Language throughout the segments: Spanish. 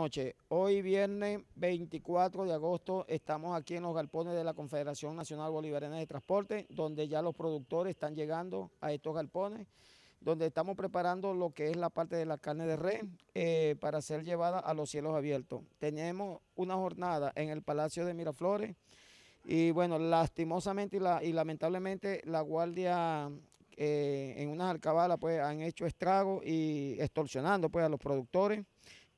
noches. Hoy viernes 24 de agosto estamos aquí en los galpones de la Confederación Nacional Bolivariana de Transporte, donde ya los productores están llegando a estos galpones, donde estamos preparando lo que es la parte de la carne de res eh, para ser llevada a los cielos abiertos. Tenemos una jornada en el Palacio de Miraflores y bueno, lastimosamente y, lamentablemente la Guardia eh, en unas alcabalas pues han hecho estragos y extorsionando pues a los productores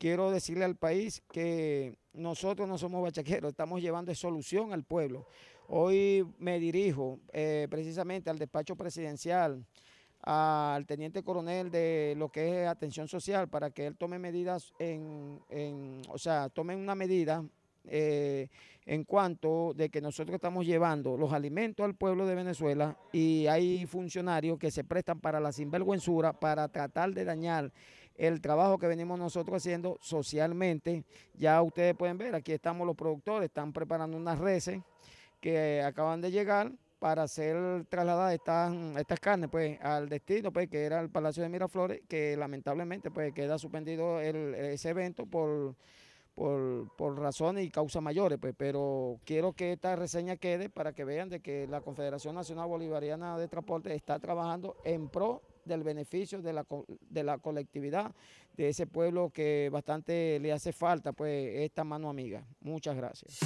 quiero decirle al país que nosotros no somos bachaqueros, estamos llevando solución al pueblo. Hoy me dirijo eh, precisamente al despacho presidencial, al teniente coronel de lo que es atención social, para que él tome medidas en, o sea, tome una medida eh, en cuanto de que nosotros estamos llevando los alimentos al pueblo de Venezuela y hay funcionarios que se prestan para la sinvergüenzura, para tratar de dañar el trabajo que venimos nosotros haciendo socialmente. Ya ustedes pueden ver, aquí estamos los productores, están preparando unas reses que acaban de llegar para ser trasladadas estas, carnes pues al destino pues que era el Palacio de Miraflores que lamentablemente pues queda suspendido ese evento por por, por, razones y causas mayores, pues, pero quiero que esta reseña quede para que vean de que la Confederación Nacional Bolivariana de Transporte está trabajando en pro del beneficio de la, de la colectividad, de ese pueblo que bastante le hace falta pues esta mano amiga. Muchas gracias.